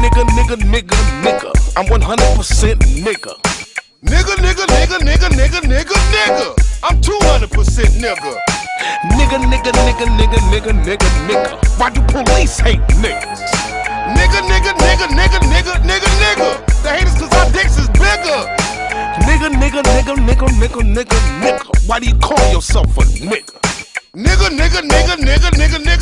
nigga, nigga, nigga, nigga. I'm 100% nigga. Nigga, nigga, nigga, nigga, nigga, nigga, nigga. I'm 200% nigga. Nigga, nigga, nigga, nigga, nigga, nigga, nigga. Why do police hate niggas? Nigga, nigga, nigga, nigga, nigga, nigga, nigga. They hate us cause our dicks is bigger. Nigga, nigga, nigga, nigga, nigga, nigga, nigga. Why do you call yourself a nigga? Nigga, nigga, nigga, nigga, nigga, nigga, nigga.